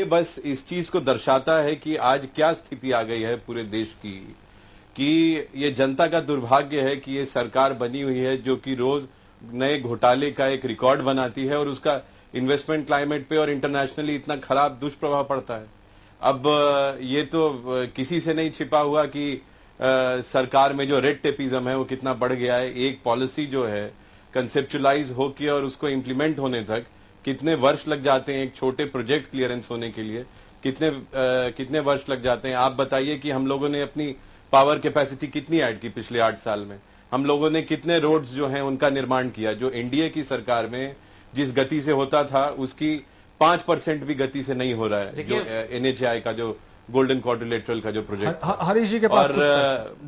ये बस इस चीज़ को दर्शाता है कि आज क्या स्थिति आ गई है पूरे देश की, कि ये जनता का दुर्भाग्य है कि ये सरकार बनी हुई है जो कि रोज नए घोटाले का एक रिकॉर्ड बनाती है और उसका इन्वेस्टमेंट क्लाइमेट पे और इंटरनेशनली इतना खराब दुष्प्रभाव पड़ता है। अब ये तो किसी से नहीं छिपा हुआ कि सरकार में जो रेड टेपिज्म है वो कितना बढ़ गया है। एक पॉलिसी जो है कंसेप्चुलाइज होके और उसको इम्प्लीमेंट होने तक कितने वर्ष लग जाते हैं एक छोटे प्रोजेक्ट क्लियरेंस होने के लिए? कितने आ, कितने वर्ष लग जाते हैं? आप बताइए कि हम लोगों ने अपनी पावर कैपेसिटी कितनी ऐड की पिछले आठ साल में? हम लोगों ने कितने रोड्स जो हैं उनका निर्माण किया? जो एनडीए की सरकार में जिस गति से होता था उसकी पाँच परसेंट भी गति से नहीं हो रहा है जो एनएचआई का जो गोल्डन क्वाड्रिलेटरल का जो प्रोजेक्ट हरीश जी के पास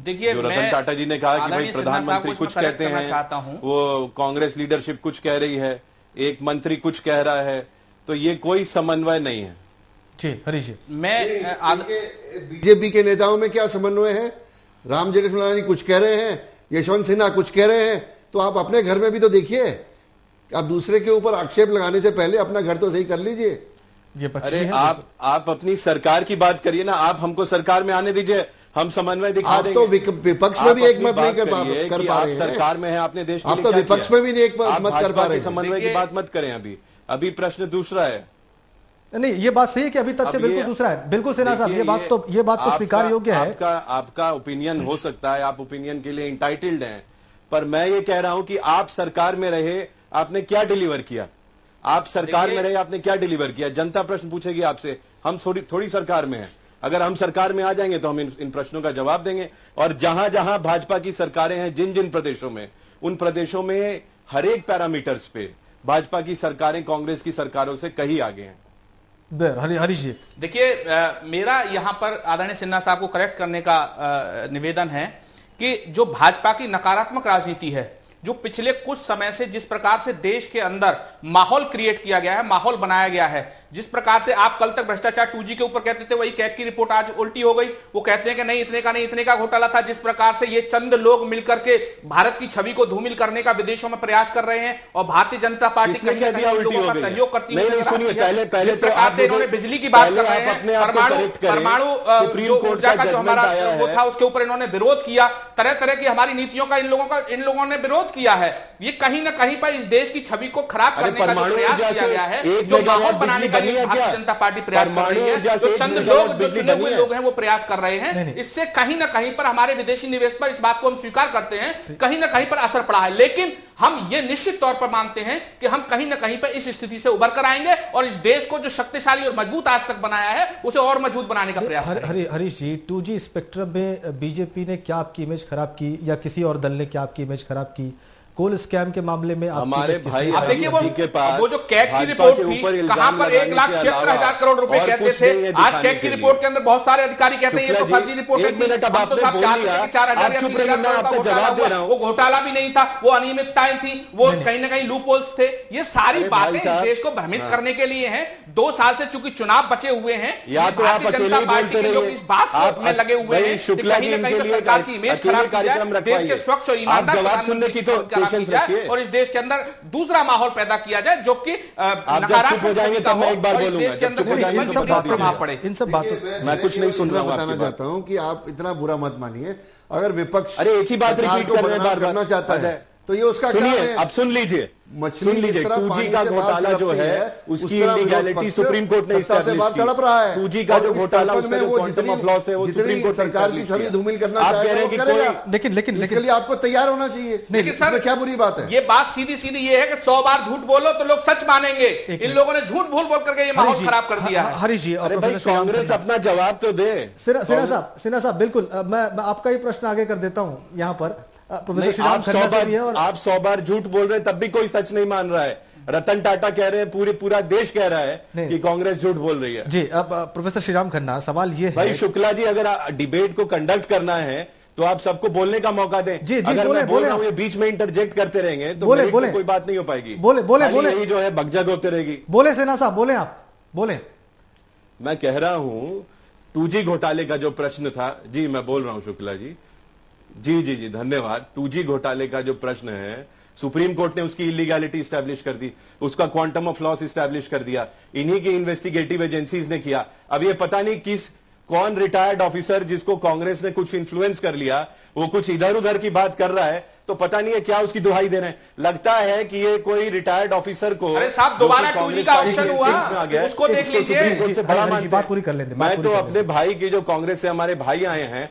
देखिए रतन टाटा जी ने कहा कि भाई प्रधानमंत्री कुछ कहते हैं। वो कांग्रेस लीडरशिप कुछ कह रही है। एक मंत्री कुछ कह रहा है तो ये कोई समन्वय नहीं है। जी हरीश जी। मैं बीजेपी के नेताओं में क्या समन्वय है? राम जेठमलानी कुछ कह रहे हैं यशवंत सिन्हा कुछ कह रहे हैं तो आप अपने घर में भी तो देखिए। आप दूसरे के ऊपर आक्षेप लगाने से पहले अपना घर तो सही कर लीजिए। ये अरे आप आप अपनी सरकार की बात करिए ना आप हमको सरकार में आने दीजिए। हम समन्वय दिखा आप तो विपक्ष में भी एक मत नहीं कर पा कर पा रहे हैं। सरकार में है आपने देश आप तो विपक्ष में भी नहीं एक मत कर पा रहे समन्वय की बात मत करें अभी। अभी प्रश्न दूसरा है। नहीं ये बात सही है कि अभी तथ्य बिल्कुल दूसरा है। बिल्कुल सिन्हा साहब ये बात तो ये बात तो स्वीकार योग्य है। आपका आपका ओपिनियन हो सकता है आप ओपिनियन के लिए इंटाइटल्ड हैं। पर मैं ये कह रहा हूँ कि आप सरकार में रहे आपने क्या डिलीवर किया? आप सरकार में रहे आपने क्या डिलीवर किया? जनता प्रश्न पूछेगी आपसे। हम थोड़ी थोड़ी सरकार में हैं। अगर हम सरकार में आ जाएँगे तो हम इन, इन प्रश्नों का जवाब देंगे। और जहाँ जहाँ भाजपा की सरकारें हैं जिन जिन प्रदेशों में उन प्रदेशों में हर एक पैरामीटर्स पे भाजपा की सरकारें कांग्रेस की सरकारों से कहीं आगे हैं। हरीश जी। देखिए मेरा यहाँ पर आदरणीय सिन्हा साहब को करेक्ट करने का आ, निवेदन है कि जो भाजपा की नकारात्मक राजनीति है जो पिछले कुछ समय से जिस प्रकार से देश के अंदर माहौल क्रिएट किया गया है माहौल बनाया गया है जिस प्रकार से आप कल तक भ्रष्टाचार टू के ऊपर कहते थे वही कैक की रिपोर्ट आज उल्टी हो गई। वो कहते हैं कि नहीं इतने का नहीं इतने का घोटाला था। जिस प्रकार से ये चंद लोग मिलकर के भारत की छवि को धूमिल करने का विदेशों में प्रयास कर रहे हैं और भारतीय जनता पार्टी कहीं कहीं लोगों का सहयोग करती है। जिस प्रकार से इन्होंने बिजली की बात कर रहे हैं परमाणु परमाणु जो ऊर्जा का जो हमारा वो था उसके ऊपर इन्होंने विरोध किया। तरह तरह की हमारी नीतियों का इन लोगों का इन लोगों ने विरोध किया है। ये कहीं ना कहीं पर इस देश की छवि को खराब करने का प्रयास किया गया है जो माहौल बनाने का भारतीय जनता पार्टी प्रयास कर रही है। जो चंद लोग जो चुने हुए लोग हैं वो प्रयास कर रहे हैं। इससे कहीं ना कहीं पर हमारे विदेशी निवेश पर इस बात को हम स्वीकार करते हैं कहीं ना कहीं पर असर पड़ा है। लेकिन हम ये निश्चित तौर पर मानते हैं कि हम कहीं ना कहीं पर इस स्थिति से उभर कर आएँगे और इस देश को जो शक्तिशाली और मज़बूत आज तक बनाया है उसे और मज़बूत बनाने का प्रयास हर, हरी, Harish ji two G spectrum में बीजेपी ने क्या आपकी इमेज खराब की या किसी और दल ने क्या आपकी इमेज खराब की? कोल स्कैम के मामले में हमारे भाई आप देखिए वो के पास वो जो कैग की रिपोर्ट थी कहाँ पर एक लाख छिहत्तर हज़ार करोड़ रुपए कहते थे। आज कैग की रिपोर्ट के अंदर बहुत सारे अधिकारी कहते हैं ये तो फर्जी रिपोर्ट है तो हैं चार हज़ार या तीन हज़ार का घोटाला वो घोटाला भी नहीं था वो अनियमितताएँ थी वो कहीं ना कहीं लूप होल्स थे। ये सारी बातें इस देश को भ्रमित हाँ। करने के लिए है। दो साल से चूँकि चुनाव बचे हुए हैं या तो आप जनता पार्टी के लोग इस बात में लगे हुए हैं कहीं ना कहीं सरकार की इमेज खराब की जाए देश के स्वच्छ और ईमानदार जवाब सुनने की तो और इस देश के अंदर दूसरा माहौल पैदा किया जाए जो कि इन सब बातों इन सब बातों मैं कुछ नहीं सुन रहा बताना चाहता हूँ कि आप इतना बुरा मत मानिए अगर विपक्ष अरे एक ही बात रिपीट करना चाहता है तो ये उसका सुनिए अब सुन लीजिए। सुन लीजिए टू का घोटाला जो है उसकी इलीगैलिटी सुप्रीम कोर्ट ने से बात तड़प रहा है। टू का जो घोटाला उसमें जो क्वांटम ऑफ़ लॉस है वो सुप्रीम कोर्ट सरकार की छवि धूमिल करना आप कह रहे हैं कि कोई लेकिन लेकिन इसके लिए आपको तैयार होना चाहिए। लेकिन सर क्या बुरी बात है? ये बात सीधी सीधी ये है कि सौ बार झूठ बोलो तो लोग सच मानेंगे। इन लोगों ने झूठ भूल बोल करके ये माहौल खराब कर दिया है हरीश जी अरे भाई कांग्रेस अपना जवाब तो दे। सिन्हा साहब सिन्हा साहब बिल्कुल मैं आपका ही प्रश्न आगे कर देता हूँ यहाँ पर। आप सौ बार आप सौ बार झूठ बोल रहे हैं तब भी कोई सच नहीं मान रहा है। रतन टाटा कह रहे हैं पूरे पूरा देश कह रहा है कि कांग्रेस झूठ बोल रही है। जी अब प्रोफेसर श्रीराम खन्ना सवाल ये भाई शुक्ला जी अगर डिबेट को कंडक्ट करना है तो आप सबको बोलने का मौका दें। जी, जी, अगर बोले, मैं बोल रहा हूँ बीच में इंटरजेक्ट करते रहेंगे तो बोले, बोले, कोई बात नहीं हो पाएगी। बोले बोले बोले। यही जो है बगजग होते रहेगी। बोले सेना साहब बोले आप। बोले। मैं कह रहा हूँ टू घोटाले का जो प्रश्न था जी मैं बोल रहा हूँ शुक्ला जी। जी जी जी धन्यवाद। टू जी घोटाले का जो प्रश्न है सुप्रीम कोर्ट ने उसकी इलीगैलिटी स्टैब्लिश कर दी उसका क्वांटम ऑफ़ लॉस स्टैब्लिश कर दिया इन्हीं की इन्वेस्टिगेटिव एजेंसीज ने किया। अब ये पता नहीं किस कौन रिटायर्ड ऑफिसर जिसको कांग्रेस ने कुछ इन्फ्लुएंस कर लिया वो कुछ इधर उधर की बात कर रहा है तो पता नहीं है क्या उसकी दुहाई दे रहे हैं। लगता है कि ये कोई रिटायर्ड ऑफिसर को अरे साहब, दोबारा कि 2G कांग्रेस का ऑप्शन हुआ, उसको देख लीजिए। सुप्रीम कोर्ट से बड़ा हरी हरी मानते बात पूरी कर लेते मैं तो अपने भाई की जो कांग्रेस से हमारे भाई आए हैं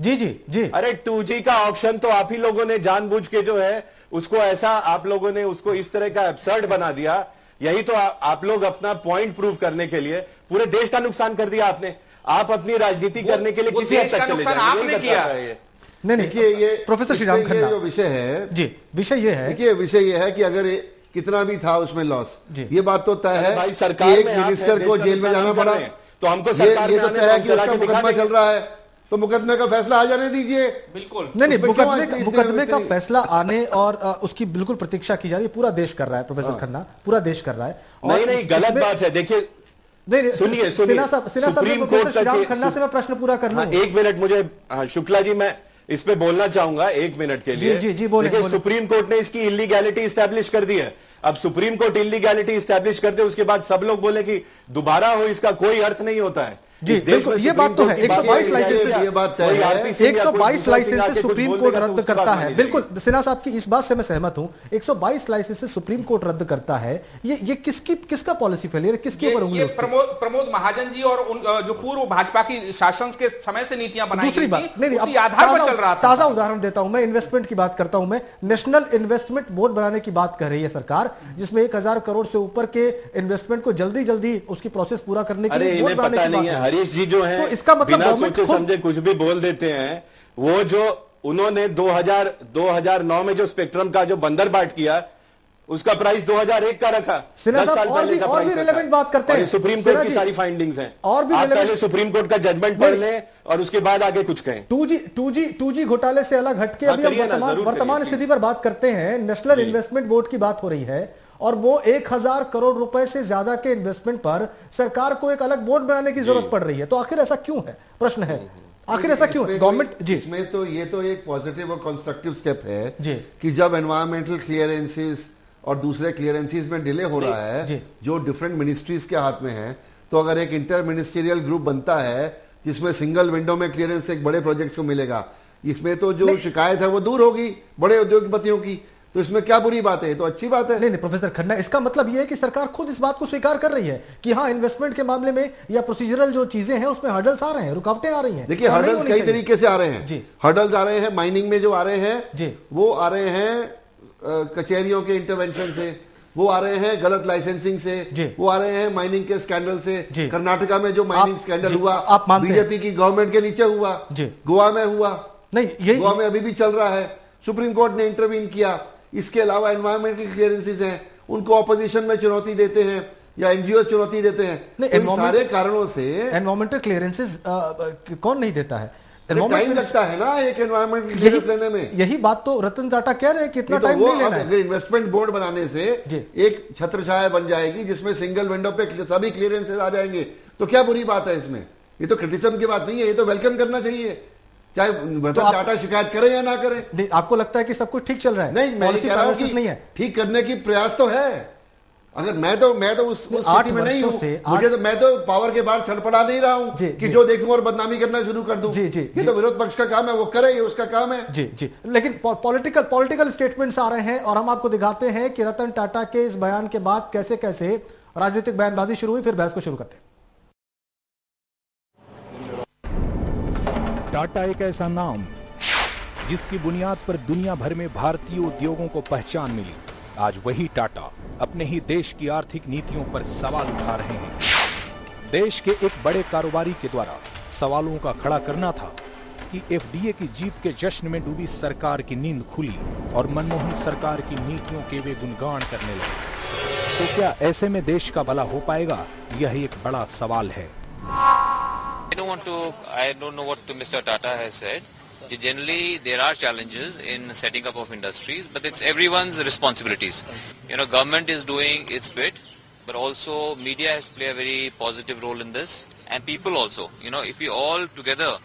जी जी जी। अरे टू जी का ऑप्शन तो आप ही लोगों ने जानबूझ के जो है उसको ऐसा आप लोगों ने उसको इस तरह का एब्सर्ड बना दिया। यही तो आ, आप लोग अपना पॉइंट प्रूव करने के लिए पूरे देश का नुकसान कर दिया आपने। आप अपनी राजनीति करने के लिए किसी हद तक चले आपने किया। है ये। नहीं नहीं। देखिए ये प्रोफेसर श्री राम खन्ना। जो विषय है जी विषय ये है। देखिए विषय ये है कि अगर ये कितना भी था उसमें लॉस जी। ये बात तो तय है भाई सरकार एक मिनिस्टर को जेल में जाना पड़ा। तो हमको ये सरकार ये में तो तय है कि उसका मुकदमा चल रहा है। तो मुकदमे का फैसला आ जाने दीजिए। बिल्कुल। नहीं नहीं मुकदमे का मुकदमे का फैसला आने और अ, उसकी बिल्कुल प्रतीक्षा की जा रही है। पूरा देश कर रहा है प्रोफेसर खन्ना। पूरा देश कर रहा है। नहीं नहीं गलत बात है। देखिए नहीं नहीं सुनिए, सुनिए। सिन्हा साहब सिन्हा साहब सुप्रीम कोर्ट खन्ना से मैं प्रश्न पूरा कर लूँ। हाँ, एक मिनट मुझे हाँ, शुक्ला जी मैं इस पे बोलना चाहूँगा एक मिनट के लिए। जी, जी, जी, बोलें, सुप्रीम कोर्ट ने इसकी इलीगैलिटी स्टैब्लिश कर दी है। अब सुप्रीम कोर्ट इलीगैलिटी स्टैब्लिश कर दे उसके बाद सब लोग बोले कि दोबारा हो इसका कोई अर्थ नहीं होता है। जी, बिल्कुल, ये बात तो है, की बात 122 है, लाइसेंसेस- ये बात तय है। RP सिंह या कोई 122 दूसरा लाइसेंसेस सुप्रीम कोर्ट तो रद्द करता है। बिल्कुल सिन्हा साहब की इस बात से मैं सहमत हूँ। 122 लाइसेंसेस सुप्रीम कोर्ट रद्द करता है ये ये किसकी किसका पॉलिसी फेलियर है? किसके ऊपर उंगली है? प्रमोद प्रमोद महाजन जी और उन, जो पूर्व भाजपा की शासन के समय से नीतियाँ बनाई दूसरी बात नहीं नहीं आधार पर चल रहा था। ताज़ा उदाहरण देता हूँ मैं इन्वेस्टमेंट की बात करता हूँ मैं। नेशनल इन्वेस्टमेंट बोर्ड बनाने की बात कर रही है सरकार जिसमें एक हज़ार करोड़ से ऊपर के इन्वेस्टमेंट को जल्दी जल्दी उसकी प्रोसेस पूरा करने के लिए हरीश जी जो है तो इसका मतलब बिना सोचे समझे कुछ भी बोल देते हैं वो जो उन्होंने 2000 2009 में जो स्पेक्ट्रम का जो बंदर बाट किया उसका प्राइस 2001 का रखा। दस साल और पहले भी- का और भी बात करते हैं। सुप्रीम कोर्ट की सारी फाइंडिंग्स हैं। और भी आप पहले सुप्रीम कोर्ट का जजमेंट पढ़। लें और उसके बाद आगे कुछ कहें। Two G two G two G घोटाले से अलग हटके हाँ, अभी हम वर्तमान स्थिति पर बात करते हैं। नेशनल इन्वेस्टमेंट बोर्ड की बात हो रही है। और वो एक हज़ार करोड़ रुपए से ज़्यादा के इन्वेस्टमेंट पर सरकार को एक अलग बोर्ड बनाने की ज़रूरत पड़ रही है। तो आखिर ऐसा क्यों है? प्रश्न है। आखिर ऐसा क्यों है? गवर्नमेंट कोई- जी। इसमें तो ये तो एक पॉजिटिव और कंस्ट्रक्टिव स्टेप है जी। कि जब एनवायरमेंटल क्लियरेंसेस और दूसरे क्लियरेंसेस में डिले हो रहा है जो। डिफरेंट मिनिस्ट्रीज के हाथ में है तो अगर एक इंटर मिनिस्ट्रियल ग्रुप बनता है जिसमें सिंगल विंडो में क्लियरेंस एक बड़े प्रोजेक्ट्स को मिलेगा इसमें तो जो शिकायत है वो दूर होगी बड़े उद्योगपतियों की। तो इसमें क्या बुरी बात है? तो अच्छी बात है। नहीं नहीं प्रोफेसर खन्ना इसका मतलब यह है कि सरकार खुद इस बात को स्वीकार कर रही है कि हाँ इन्वेस्टमेंट के मामले में या प्रोसीजरल जो चीज़ें हैं उसमें हर्डल्स आ रहे हैं रुकावटें आ रही हैं। देखिए हर्डल्स कई तरीके से आ रहे हैं। जी। हर्डल्स आ रहे हैं माइनिंग में जो आ रहे हैं जी। वो आ रहे हैं कचहरियों के इंटरवेंशन से वो आ रहे हैं गलत लाइसेंसिंग से वो आ रहे हैं माइनिंग के स्कैंडल से। कर्नाटका में जो माइनिंग स्कैंडल हुआ आप बीजेपी की गवर्नमेंट के नीचे हुआ गोवा में हुआ। नहीं यही गोवा में अभी भी चल रहा है। सुप्रीम कोर्ट ने इंटरवीन किया। इसके अलावा एनवायरमेंटल क्लियरेंसेज हैं उनको ऑपोजिशन में चुनौती देते हैं या एनजीओ चुनौती देते हैं। तो सारे कारणों से एनवायरमेंटल क्लियरेंसेज कौन नहीं देता है? टाइम लगता है ना एक एनवायरमेंटल क्लियरेंस लेने में। यही बात तो रतन टाटा कह रहे हैं कि इतना नहीं तो नहीं लेना है। अगर इन्वेस्टमेंट बोर्ड बनाने से एक छत्र छाया बन जाएगी जिसमें सिंगल विंडो पे सभी क्लियरेंसेज आ जाएँगे तो क्या बुरी बात है इसमें? ये तो क्रिटिसिज्म की बात नहीं है ये तो वेलकम करना चाहिए। चाहे रतन आप- टाटा शिकायत करें या ना करें। नहीं, आपको लगता है कि सब कुछ ठीक चल रहा है? नहीं मैं कह रहा हूँ कि नहीं है। ठीक करने की प्रयास तो है। अगर मैं तो मैं तो उस, उस स्थिति में नहीं हूँ। मुझे तो मैं तो पावर के बाहर छड़पड़ा नहीं रहा हूँ कि जी। जो देखूँ और बदनामी करना शुरू कर दूँ। जी, जी, ये। तो विरोध पक्ष का काम है वो करे ये उसका काम है। जी जी। लेकिन पॉलिटिकल पॉलिटिकल स्टेटमेंट्स आ रहे हैं और हम आपको दिखाते हैं कि रतन टाटा के इस बयान के बाद कैसे कैसे राजनीतिक बयानबाजी शुरू हुई फिर बहस को शुरू करते हैं। टाटा एक ऐसा नाम, जिसकी बुनियाद पर दुनिया भर में भारतीय उद्योगों को पहचान मिली। आज वही टाटा अपने ही देश की आर्थिक नीतियों पर सवाल उठा रहे हैं। देश के एक बड़े कारोबारी के द्वारा सवालों का खड़ा करना था कि एफडीए की जीत के जश्न में डूबी सरकार की नींद खुली और मनमोहन सरकार की नीतियों के वे गुणगान करने लगे। तो क्या ऐसे में देश का भला हो पाएगा? यह एक बड़ा सवाल है। don't want to. I don't know what Mr. Tata has said. Generally, there are challenges in setting up of industries, but it's everyone's responsibilities. You know, government is doing its bit, but also media has to play a very positive role in this, and people also. You know, if we all together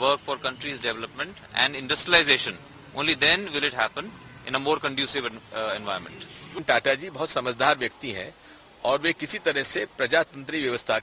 work for country's development and industrialization, only then will it happen. in a more conducive uh, environment. Tata जी बहुत समझदार व्यक्ति हैं और वे किसी तरह से प्रजातंत्री व्यवस्था के